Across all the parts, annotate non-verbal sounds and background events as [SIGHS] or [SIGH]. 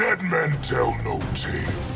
Dead men tell no tales.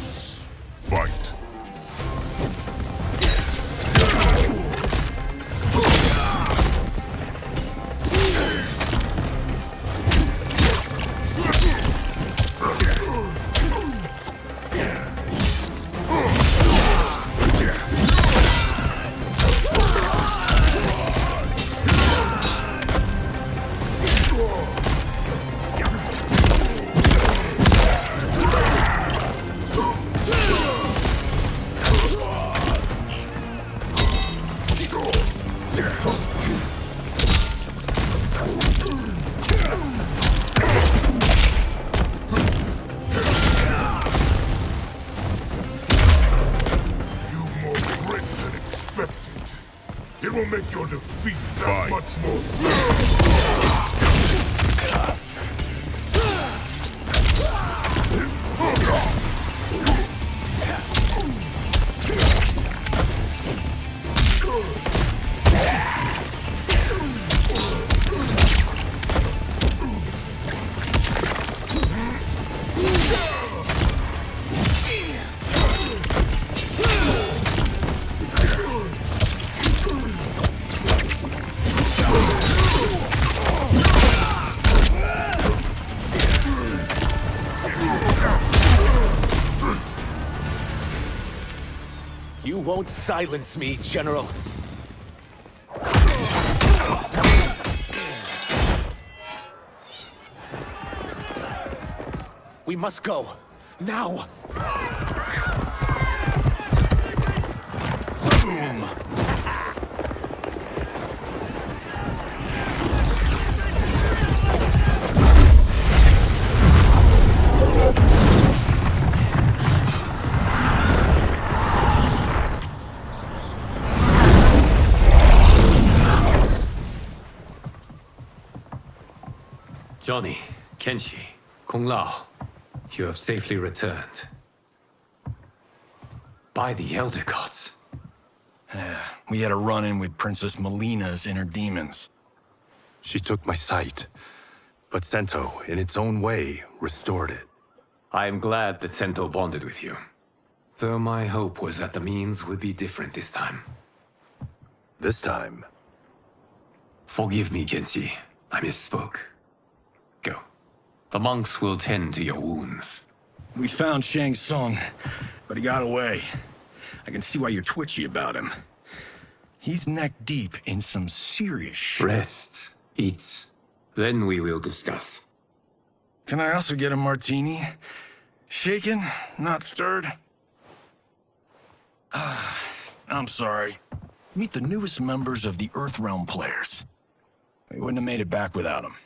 Won't silence me, General. We must go. Now! Johnny, Kenshi, Kung Lao, you have safely returned. By the Elder Gods. We had a run-in with Princess Mileena's inner demons. She took my sight, but Sento, in its own way, restored it. I am glad that Sento bonded with you. Though my hope was that the means would be different this time. This time, Forgive me, Kenshi. I misspoke. The monks will tend to your wounds. We found Shang Tsung, but he got away. I can see why you're twitchy about him. He's neck deep in some serious shit. Rest. Eat. Then we will discuss. Can I also get a martini? Shaken, not stirred? Ah, I'm sorry. Meet the newest members of the Earthrealm players. We wouldn't have made it back without them.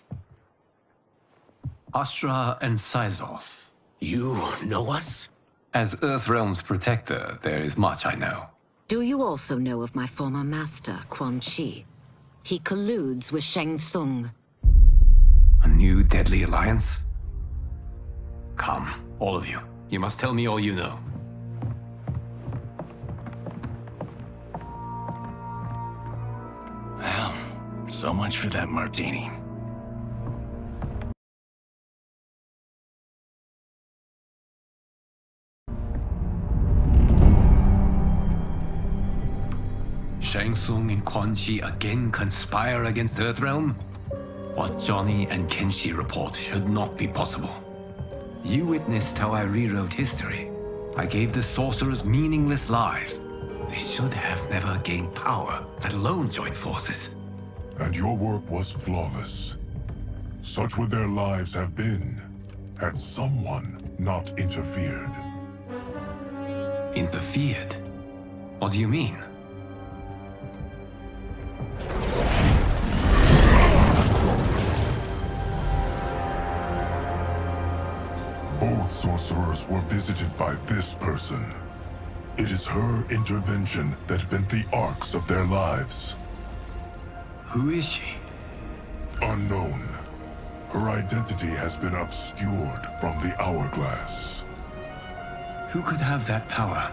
Ashrah and Syzoth. You know us? As Earthrealm's protector, there is much I know. Do you also know of my former master, Quan Chi? He colludes with Shang Tsung. A new deadly alliance? Come, all of you. You must tell me all you know. Well, so much for that martini. Shang Tsung and Quan Chi again conspire against Earthrealm? What Johnny and Kenshi report should not be possible. You witnessed how I rewrote history. I gave the sorcerers meaningless lives. They should have never gained power, let alone join forces. And your work was flawless. Such would their lives have been, had someone not interfered. Interfered? What do you mean? Both sorcerers were visited by this person. It is her intervention that bent the arcs of their lives. Who is she? Unknown. Her identity has been obscured from the hourglass. Who could have that power?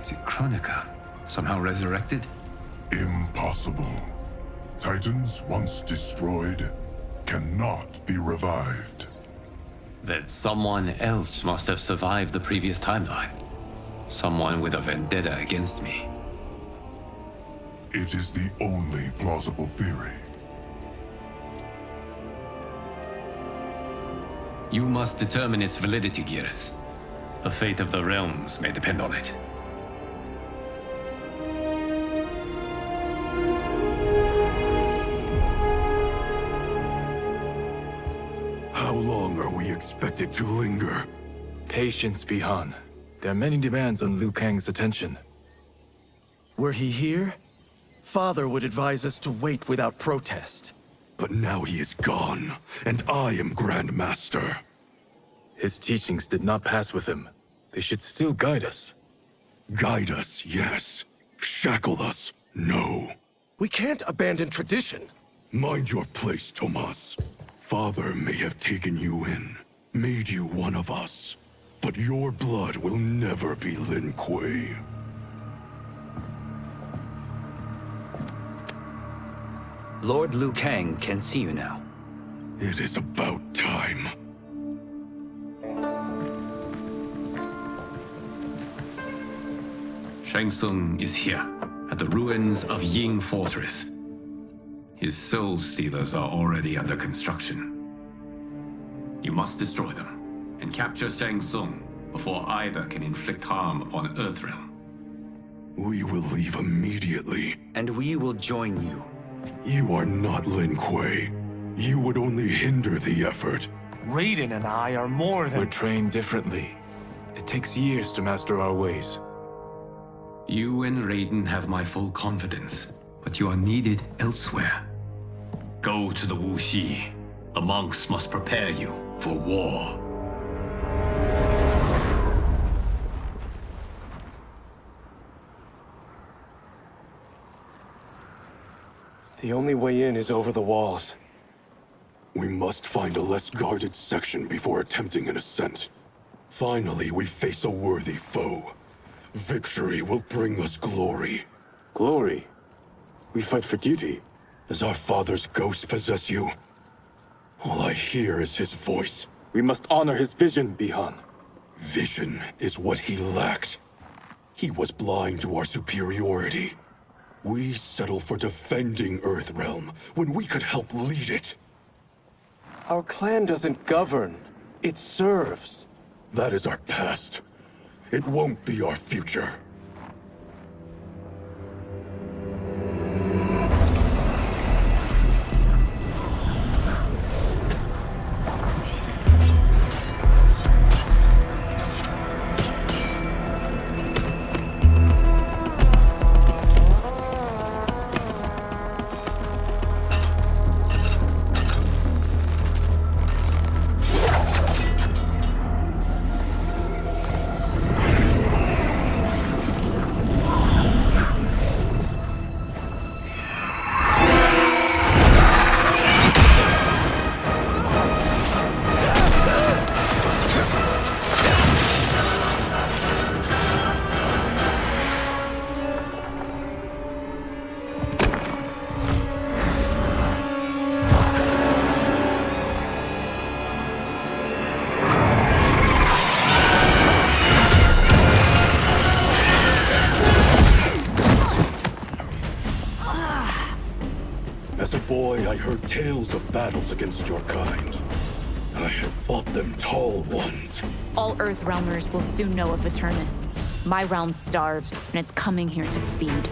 Is it Kronika? Somehow resurrected? Impossible. Titans once destroyed cannot be revived. Then someone else must have survived the previous timeline. Someone with a vendetta against me. It is the only plausible theory. You must determine its validity, Geras. The fate of the realms may depend on it. Expected to linger? Patience, Bihan. There are many demands on Liu Kang's attention. Were he here, Father would advise us to wait without protest. But now he is gone, and I am Grand Master. His teachings did not pass with him. They should still guide us. Guide us, yes. Shackle us, no. We can't abandon tradition. Mind your place, Tomas. Father may have taken you in, made you one of us. But your blood will never be Lin Kuei. Lord Liu Kang can see you now. It is about time. Shang Tsung is here, at the ruins of Ying Fortress. His Soul Stealers are already under construction. You must destroy them, and capture Shang Tsung before either can inflict harm upon Earthrealm. We will leave immediately. And we will join you. You are not Lin Kuei. You would only hinder the effort. Raiden and I are more than- We're trained differently. It takes years to master our ways. You and Raiden have my full confidence, but you are needed elsewhere. Go to the Wu Shi. The monks must prepare you for war. The only way in is over the walls. We must find a less guarded section before attempting an ascent. Finally, we face a worthy foe. Victory will bring us glory. Glory. We fight for duty. Does our father's ghost possess you? All I hear is his voice. We must honor his vision, Bihan. Vision is what he lacked. He was blind to our superiority. We settle for defending Earthrealm when we could help lead it. Our clan doesn't govern. It serves. That is our past. It won't be our future. Against your kind. I have fought them tall ones. All Earth Realmers will soon know of Eternus. My realm starves, and it's coming here to feed.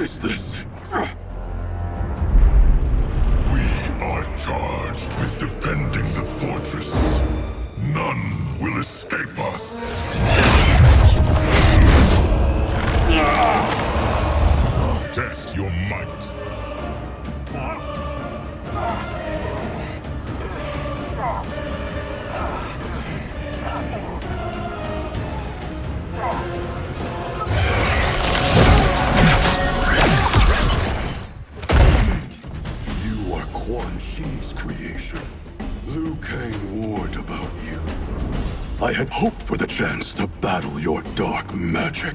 Is this? Battle your dark magic.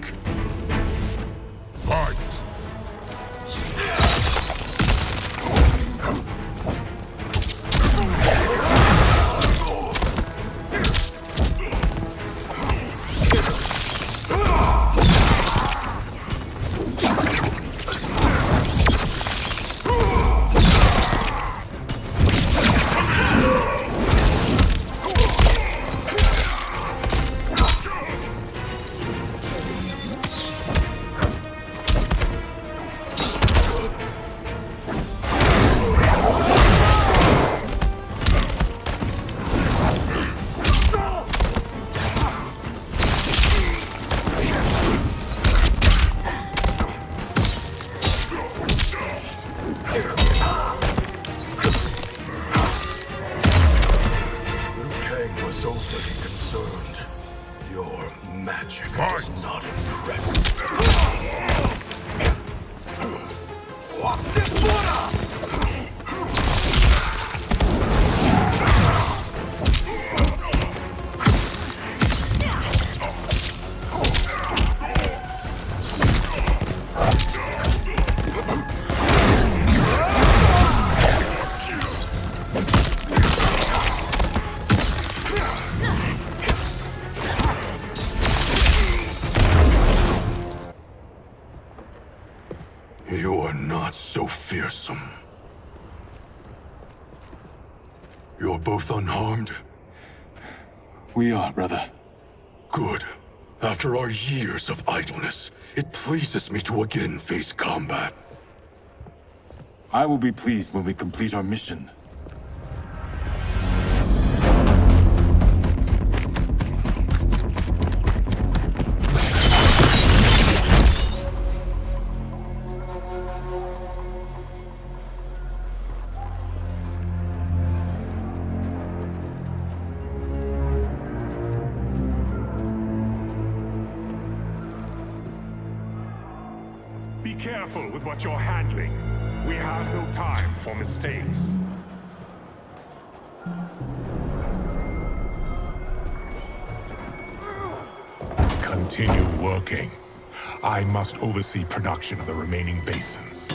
Both unharmed? We are, brother. Good. After our years of idleness, it pleases me to again face combat. I will be pleased when we complete our mission. Continue working. I must oversee production of the remaining basins.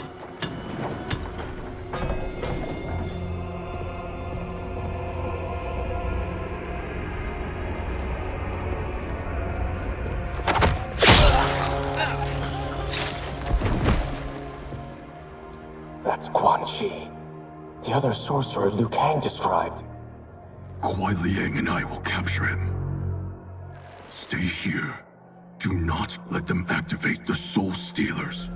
That's Quan Chi. The other sorcerer Liu Kang described. Kuai Liang and I will capture him. Stay here. Do not let them activate the Soul Stealers.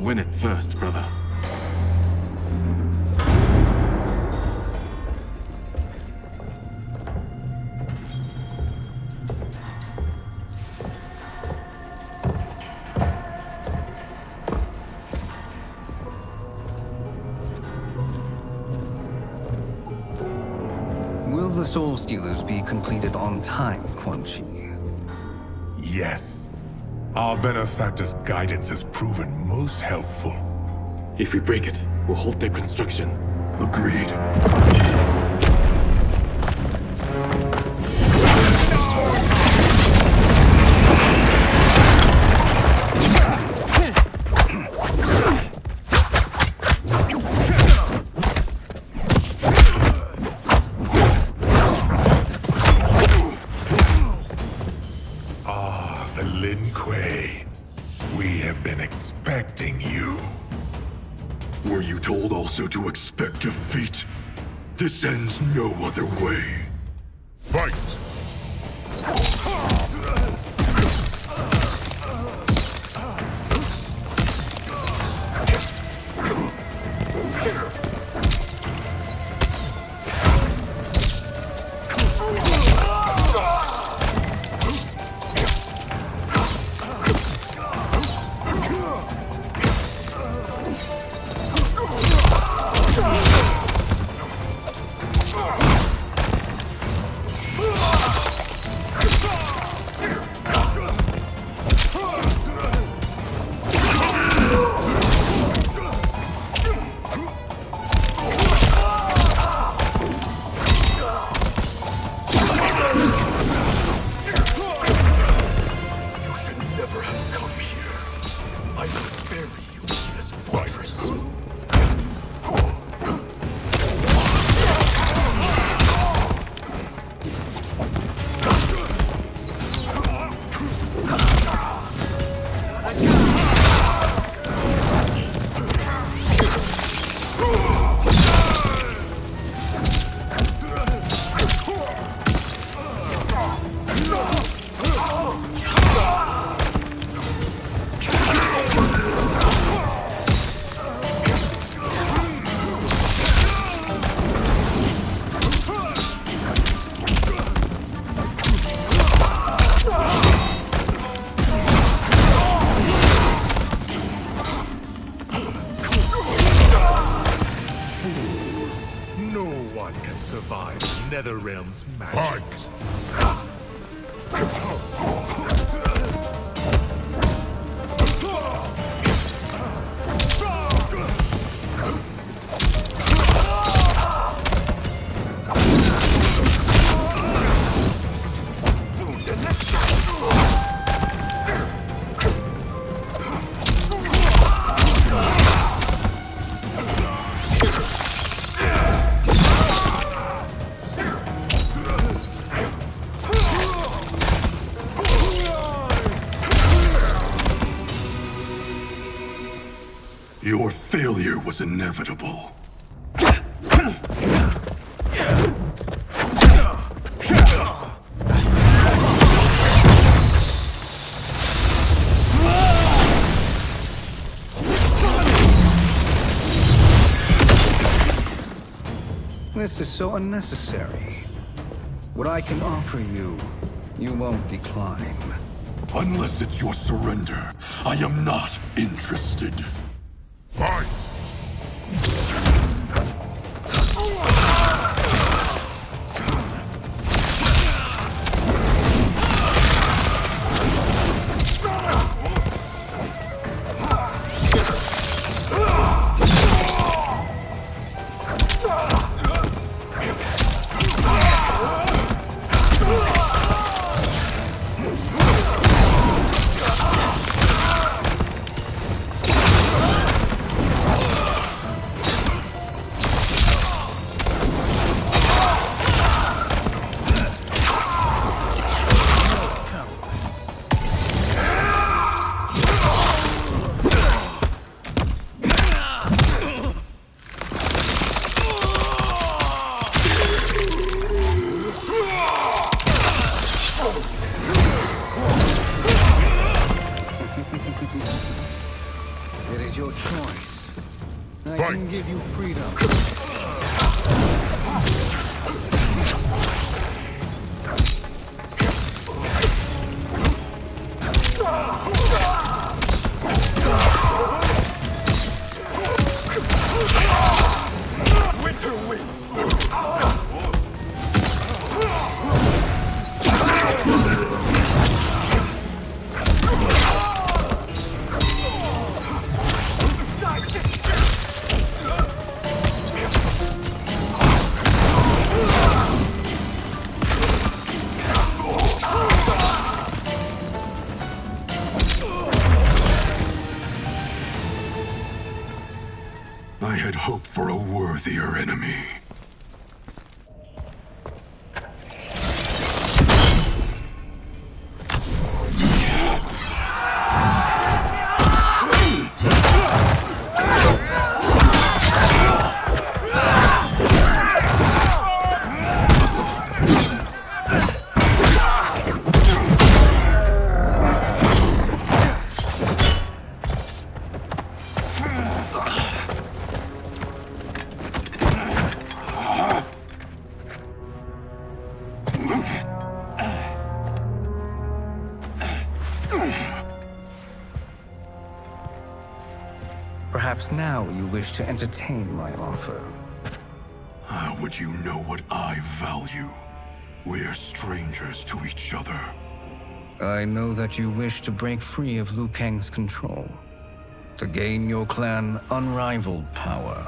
Win it first, brother. Will the Soul Stealers be completed on time, Quan Chi? Yes. Our benefactor's guidance has proven most helpful. If we break it, we'll halt their construction. Agreed. Defeat? This ends no other way. Was inevitable. This is so unnecessary. What I can offer you, you won't decline. Unless it's your surrender, I am not interested. Perhaps now you wish to entertain my offer. How would you know what I value? We're strangers to each other. I know that you wish to break free of Liu Kang's control. To gain your clan unrivaled power.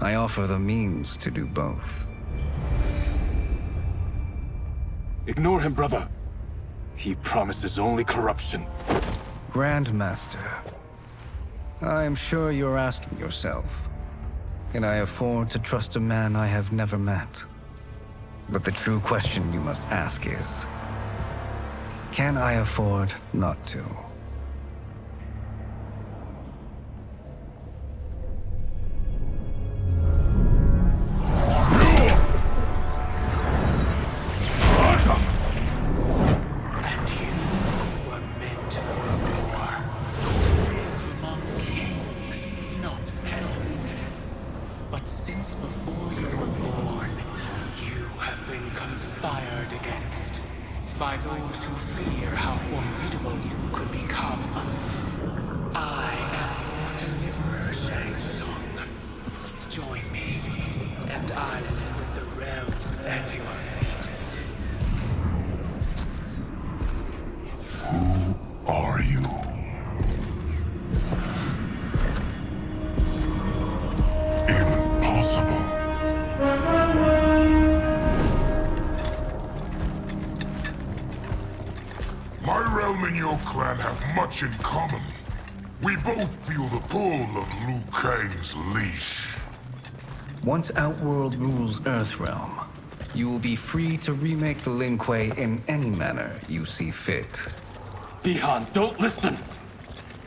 I offer the means to do both. Ignore him, brother. He promises only corruption. Grandmaster, I am sure you're asking yourself, can I afford to trust a man I have never met? But the true question you must ask is, can I afford not to? Realm and your clan have much in common. We both feel the pull of Liu Kang's leash. Once Outworld rules Earthrealm, you will be free to remake the Lin Kuei in any manner you see fit. Bihan, don't listen!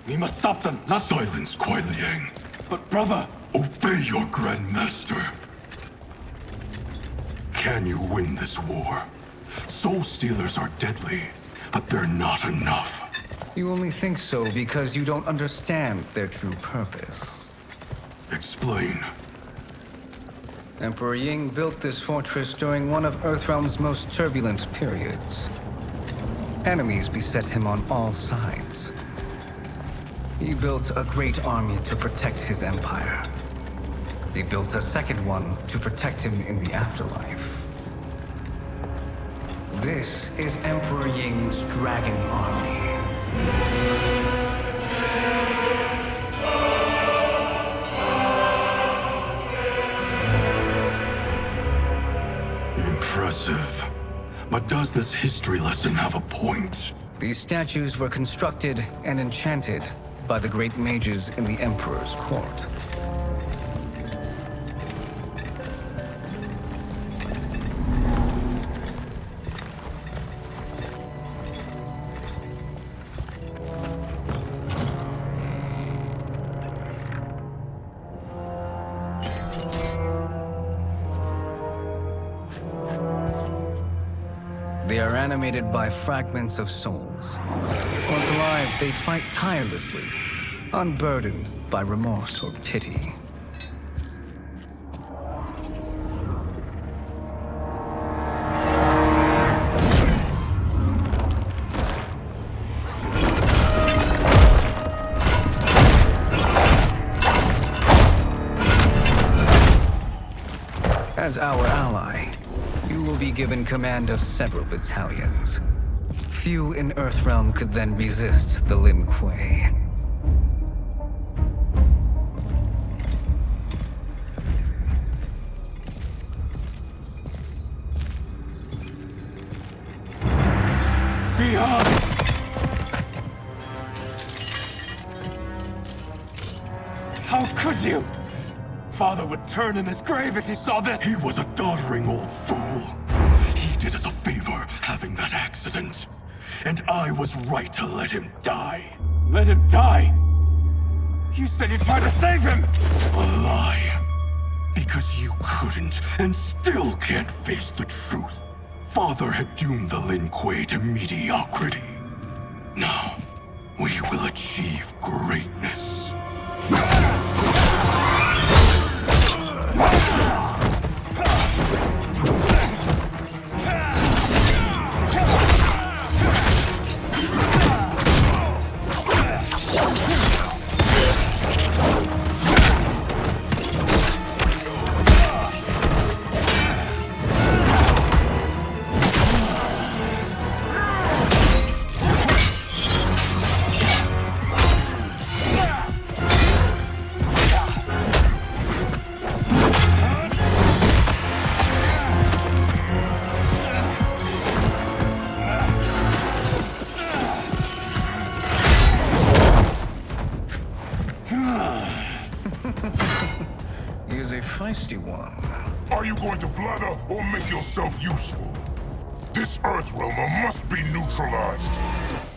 We must stop them, not- Silence, Kuai Liang. But brother! Obey your Grandmaster. Can you win this war? Soul Stealers are deadly, but they're not enough. You only think so because you don't understand their true purpose. Explain. Emperor Ying built this fortress during one of Earthrealm's most turbulent periods. Enemies beset him on all sides. He built a great army to protect his empire. He built a second one to protect him in the afterlife. This is Emperor Ying's Dragon Army. Impressive. But does this history lesson have a point? These statues were constructed and enchanted by the great mages in the Emperor's court. Animated by fragments of souls. Once alive, they fight tirelessly, unburdened by remorse or pity. As our ally, be given command of several battalions. Few in Earthrealm could then resist the Lin Kuei. Bihan! How could you? Father would turn in his grave if he saw this. He was a doddering old having that accident. And I was right to let him die. Let him die? You said you tried to save him! A lie. Because you couldn't and still can't face the truth. Father had doomed the Lin Kuei to mediocrity. Now, we will achieve greatness. A feisty one. Are you going to blather or make yourself useful? This Earth Earthrealmer must be neutralized.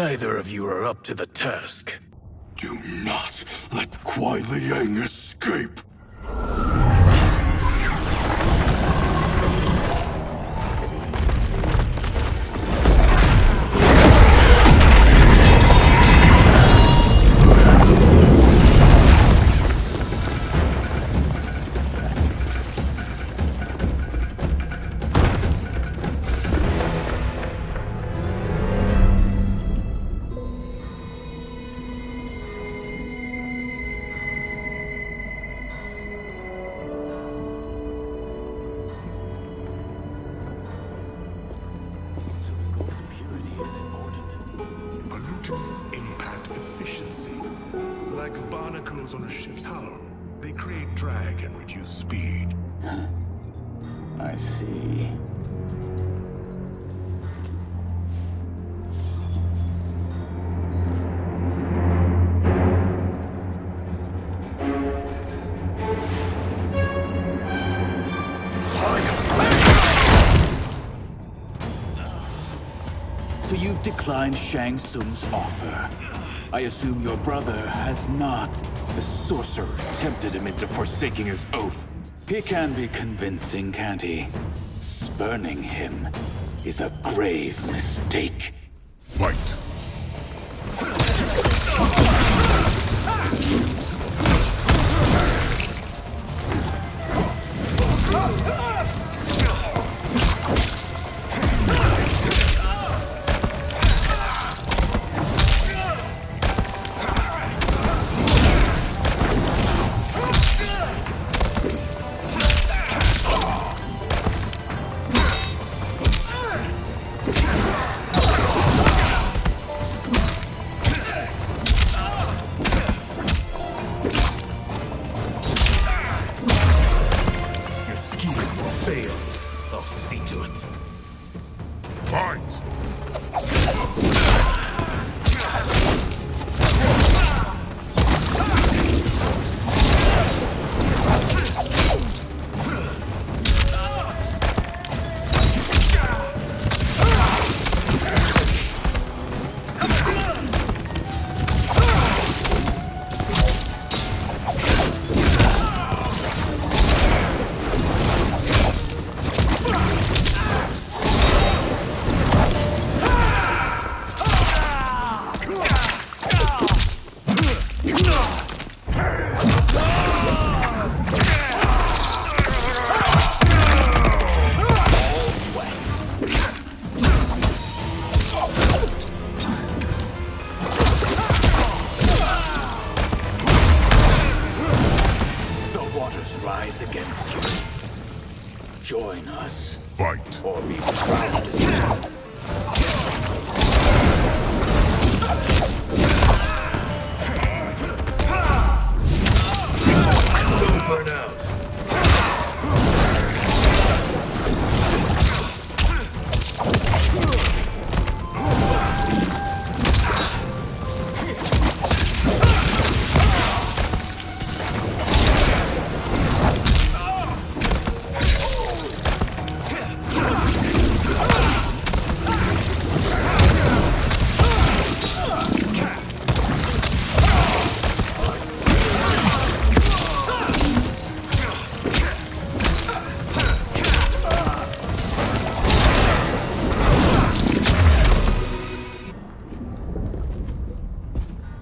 Neither of you are up to the task. Do not let Kuai Liang Shang Tsung's offer. I assume your brother has not. The sorcerer tempted him into forsaking his oath. He can be convincing, can't he? Spurning him is a grave mistake. Fight. Yeah.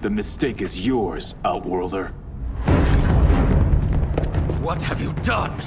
The mistake is yours, Outworlder. What have you done?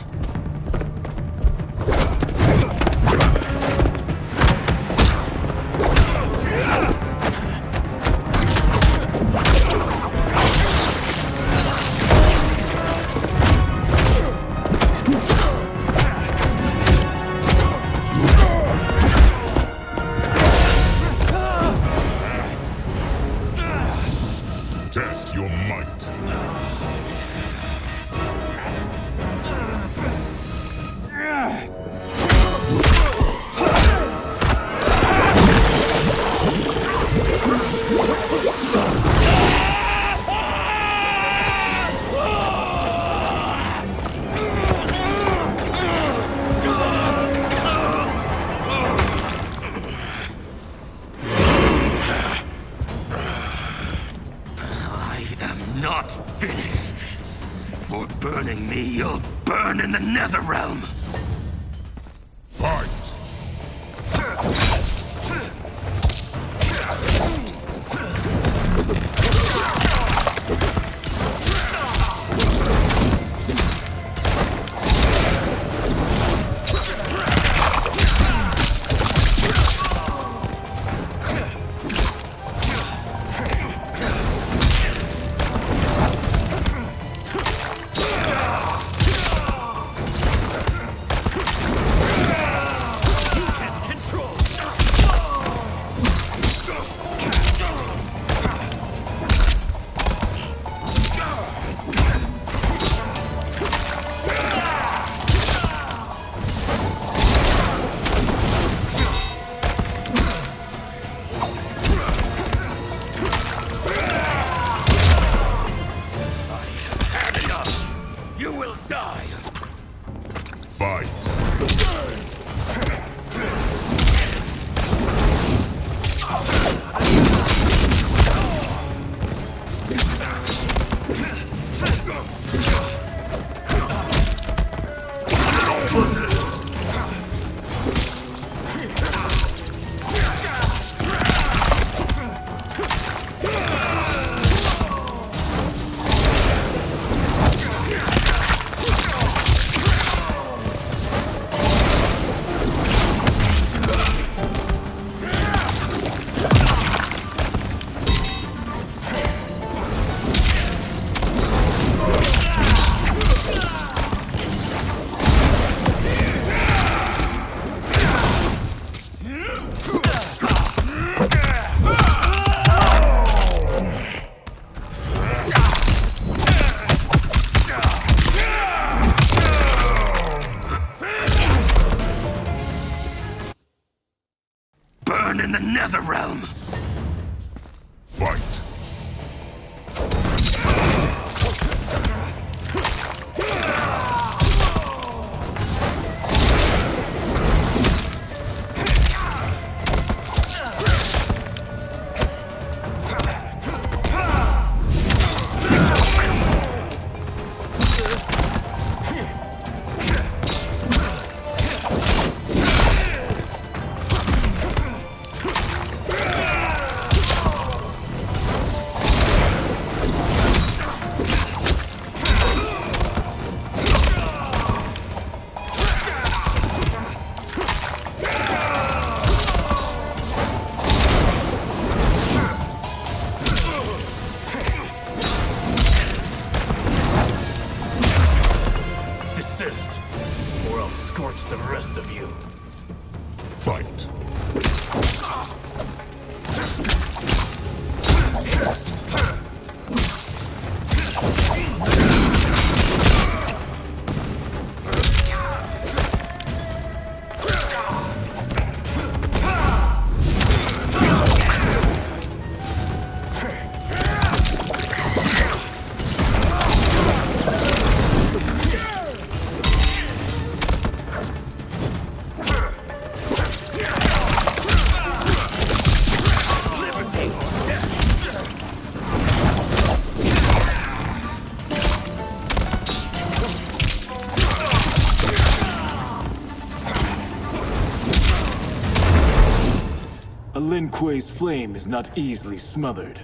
Kuei's flame is not easily smothered.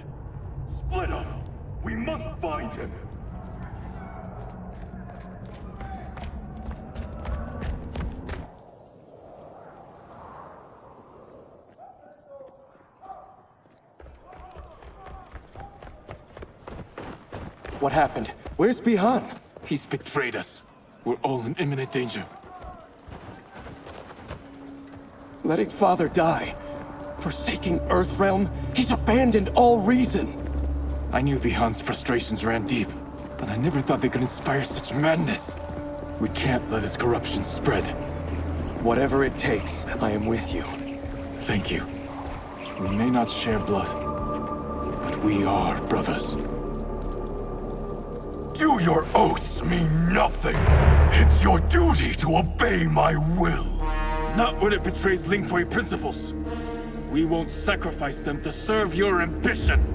Split up! We must find him! What happened? Where's Bihan? He's betrayed us. We're all in imminent danger. Letting father die. Forsaking Earthrealm. He's abandoned all reason. I knew Bihan's frustrations ran deep, but I never thought they could inspire such madness. We can't let his corruption spread. Whatever it takes, I am with you. Thank you. We may not share blood, but we are brothers. Do your oaths mean nothing? It's your duty to obey my will. Not when it betrays Lin Kuei principles. We won't sacrifice them to serve your ambition.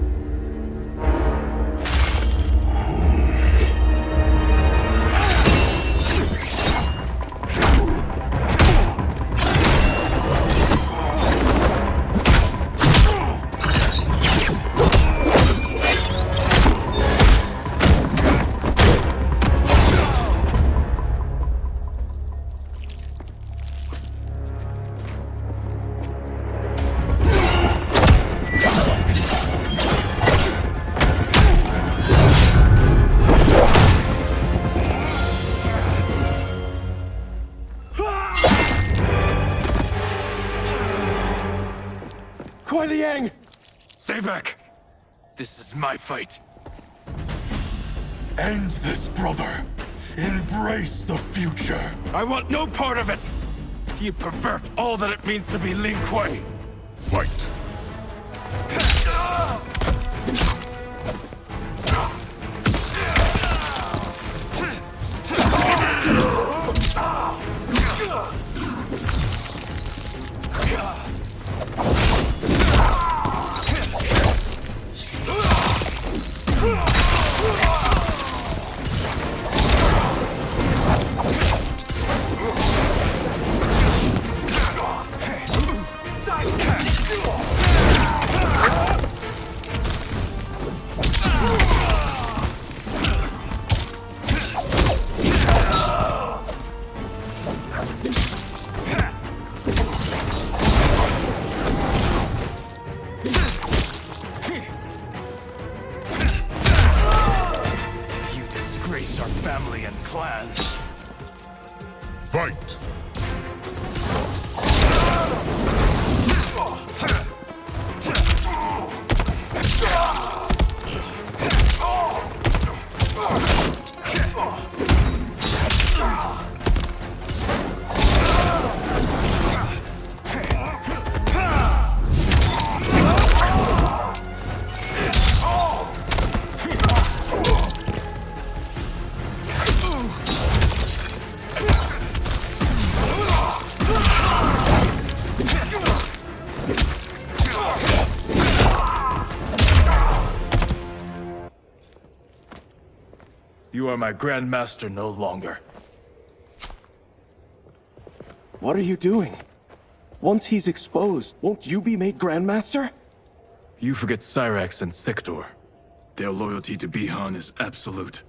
My fight. End this, brother. Embrace the future. I want no part of it. You pervert all that it means to be Lin Kuei. Fight. Are my Grandmaster no longer. What are you doing? Once he's exposed, won't you be made Grandmaster? You forget Cyrax and Sector. Their loyalty to Bihan is absolute.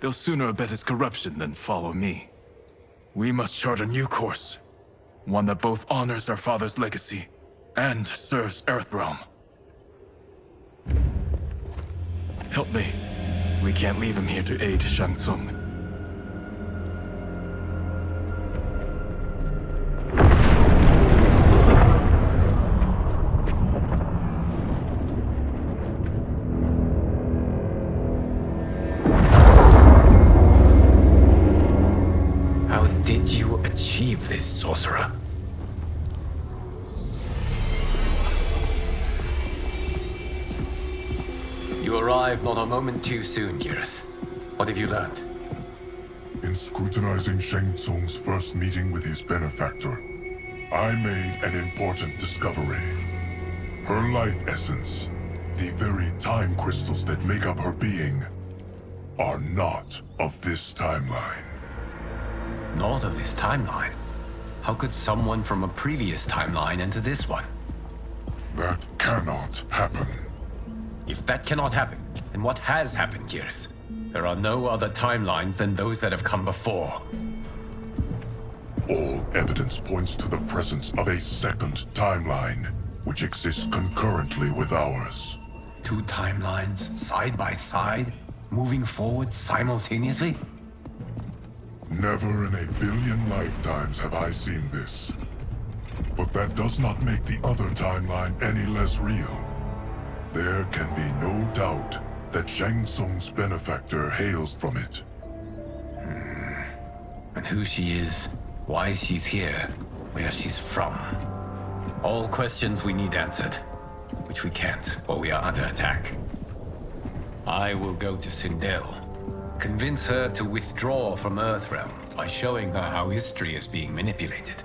They'll sooner abet his corruption than follow me. We must chart a new course. One that both honors our father's legacy and serves Earthrealm. Help me. We can't leave him here to aid Shang Tsung. How did you achieve this, sorcerer? Arrived not a moment too soon, Kirith. What have you learned? In scrutinizing Shang Tsung's first meeting with his benefactor, I made an important discovery. Her life essence, the very time crystals that make up her being, are not of this timeline. Not of this timeline. How could someone from a previous timeline enter this one? That cannot happen. If that cannot happen, then what has happened, Kirith? There are no other timelines than those that have come before. All evidence points to the presence of a second timeline, which exists concurrently with ours. Two timelines, side by side? moving forward simultaneously? Never in a billion lifetimes have I seen this. But that does not make the other timeline any less real. There can be no doubt that Shang Tsung's benefactor hails from it. Hmm. And who she is, why she's here, where she's from. All questions we need answered, which we can't while we are under attack. I will go to Sindel, convince her to withdraw from Earthrealm by showing her how history is being manipulated.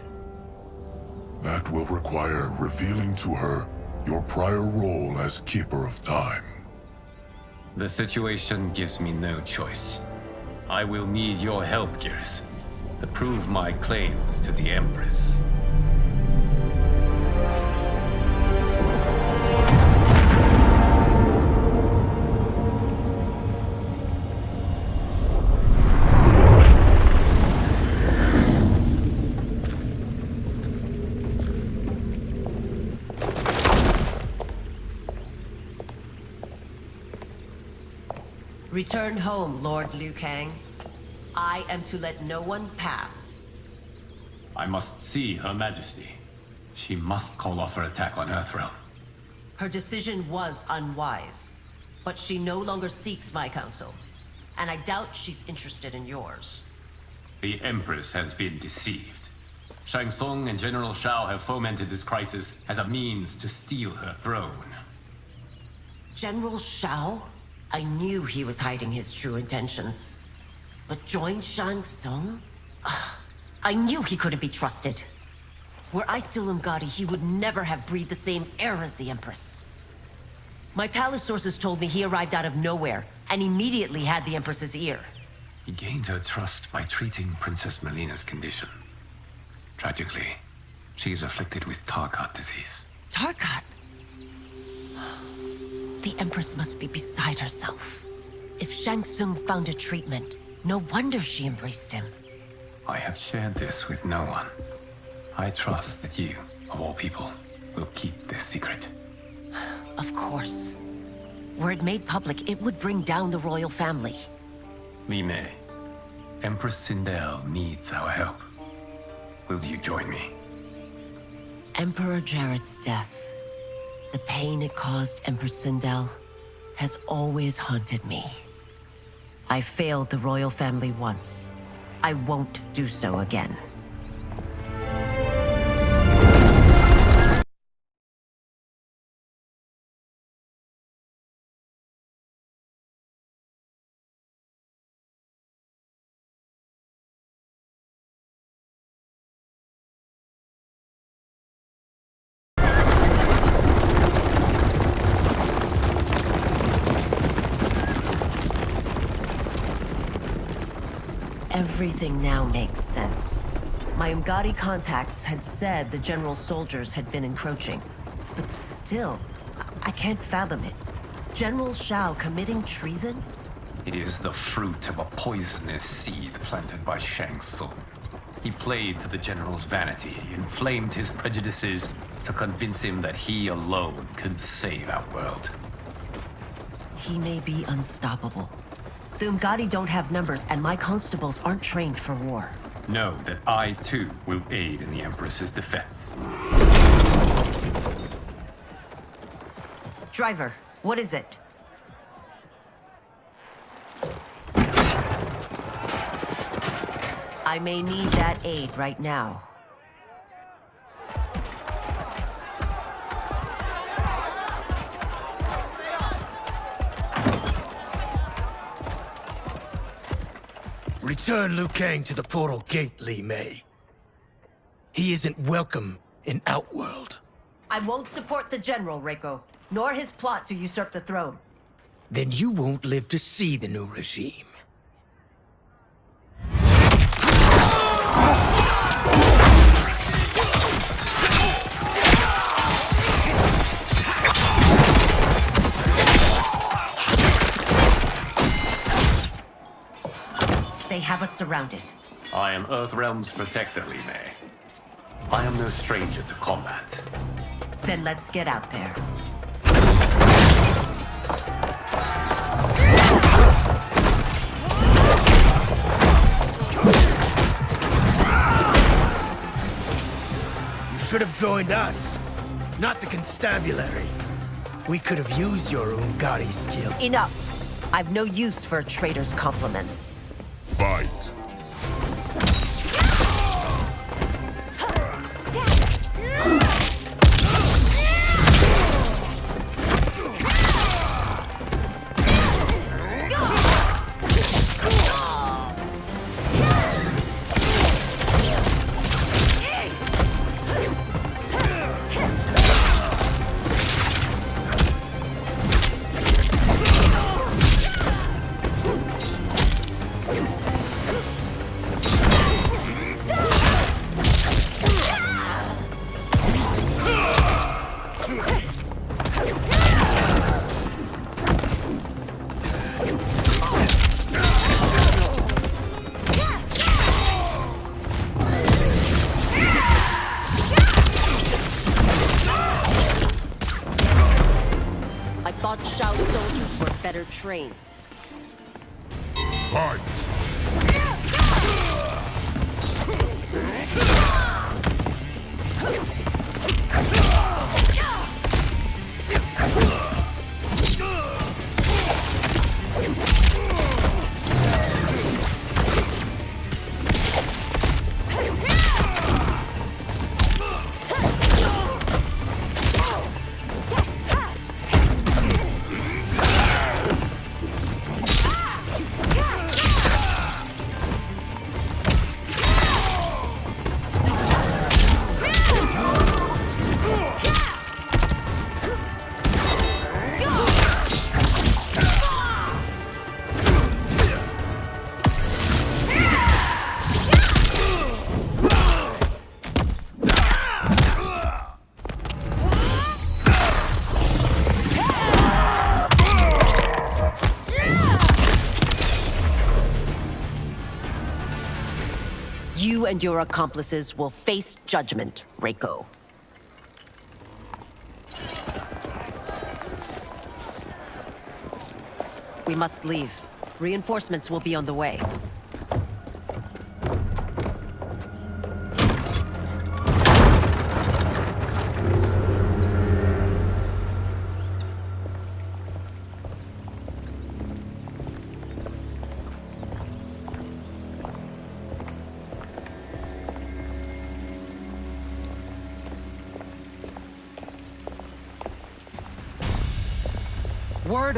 That will require revealing to her your prior role as Keeper of Time. The situation gives me no choice. I will need your help, Geras, to prove my claims to the Empress. Return home, Lord Liu Kang. I am to let no one pass. I must see Her Majesty. She must call off her attack on Earthrealm. Her decision was unwise, but she no longer seeks my counsel, and I doubt she's interested in yours. The Empress has been deceived. Shang Tsung and General Shao have fomented this crisis as a means to steal her throne. General Shao? I knew he was hiding his true intentions. But join Shang Tsung? Ugh, I knew he couldn't be trusted. Were I still Umgadi, he would never have breathed the same air as the Empress. My palace sources told me he arrived out of nowhere, and immediately had the Empress's ear. He gained her trust by treating Princess Mileena's condition. Tragically, she is afflicted with Tarkat disease. Tarkat? The Empress must be beside herself. If Shang Tsung found a treatment, no wonder she embraced him. I have shared this with no one. I trust that you, of all people, will keep this secret. [SIGHS] Of course. Were it made public, it would bring down the royal family. Li Mei, Empress Sindel needs our help. Will you join me? Emperor Jerrod's death, the pain it caused Empress Sindel, has always haunted me. I failed the royal family once. I won't do so again. Everything now makes sense. My Umgadi contacts had said the General's soldiers had been encroaching. But still, I, I can't fathom it. General Shao committing treason? It is the fruit of a poisonous seed planted by Shang Tsung. He played to the General's vanity, inflamed his prejudices to convince him that he alone could save our world. He may be unstoppable. The Umgadi don't have numbers, and my constables aren't trained for war. Know that I, too, will aid in the Empress's defense. Driver, what is it? I may need that aid right now. Return Liu Kang to the portal gate, Li Mei. He isn't welcome in Outworld. I won't support the General, Reiko, nor his plot to usurp the throne. Then you won't live to see the new regime. They have us surrounded. I am Earthrealm's protector, Li Mei. I am no stranger to combat. Then let's get out there. You should have joined us, not the constabulary. We could have used your Umgadi skill. Enough! I've no use for a traitor's compliments. Fight. And your accomplices will face judgment, Reiko. We must leave. Reinforcements will be on the way.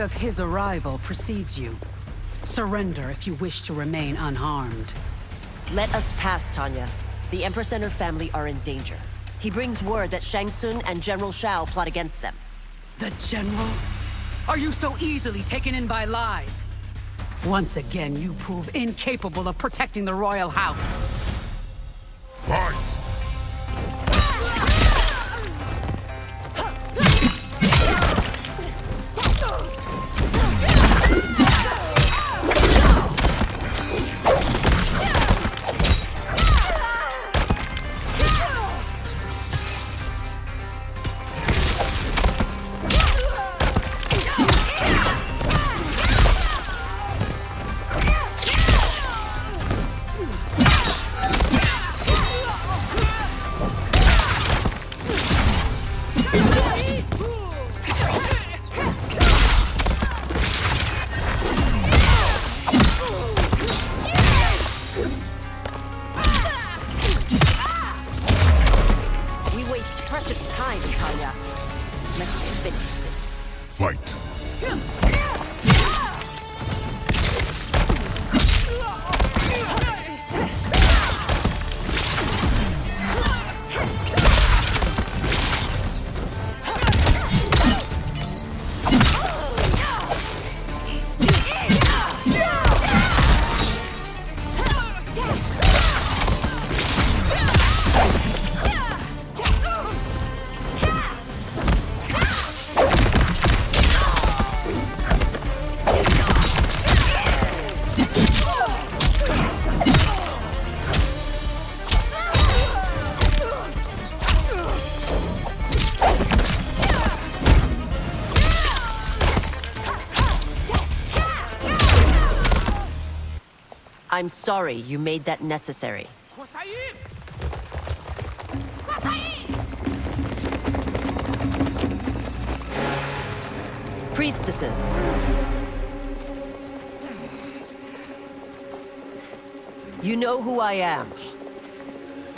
Of his arrival precedes you. Surrender if you wish to remain unharmed. Let us pass, Tanya. The Empress and her family are in danger. He brings word that Shang Tsung and General Shao plot against them. The General? Are you so easily taken in by lies? Once again, you prove incapable of protecting the royal house. Fight. I'm sorry you made that necessary. Priestesses. You know who I am.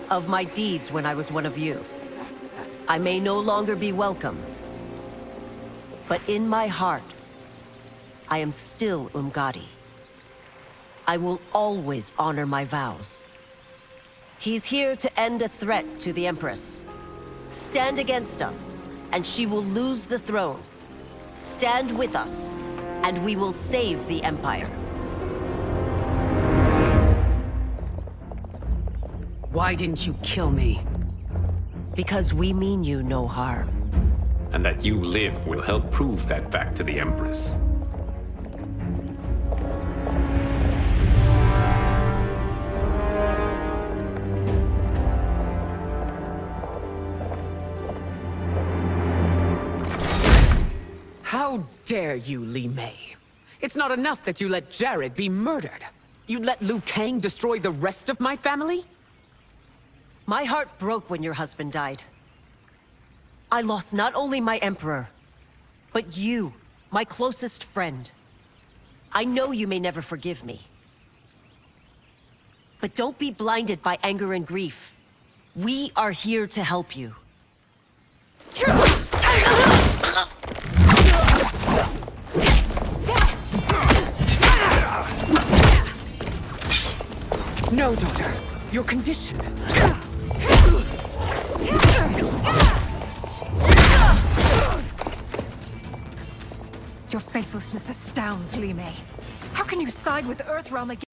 Of my deeds when I was one of you. I may no longer be welcome. But in my heart, I am still Umgadi. I will always honor my vows. He's here to end a threat to the Empress. Stand against us, and she will lose the throne. Stand with us, and we will save the Empire. Why didn't you kill me? Because we mean you no harm. And that you live will help prove that fact to the Empress. You, Li Mei? It's not enough that you let Jerrod be murdered. You let Liu Kang destroy the rest of my family? My heart broke when your husband died. I lost not only my Emperor, but you, my closest friend. I know you may never forgive me. But don't be blinded by anger and grief. We are here to help you. No, daughter. Your condition. Your faithlessness astounds, Li Mei. How can you side with Earthrealm against